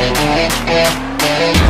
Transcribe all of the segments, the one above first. Yeah.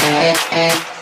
Gracias.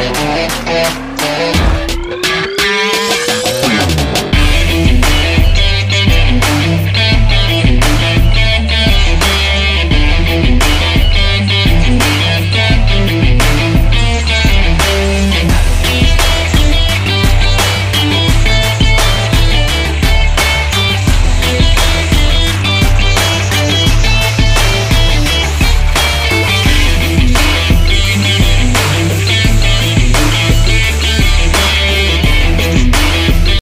Thank you.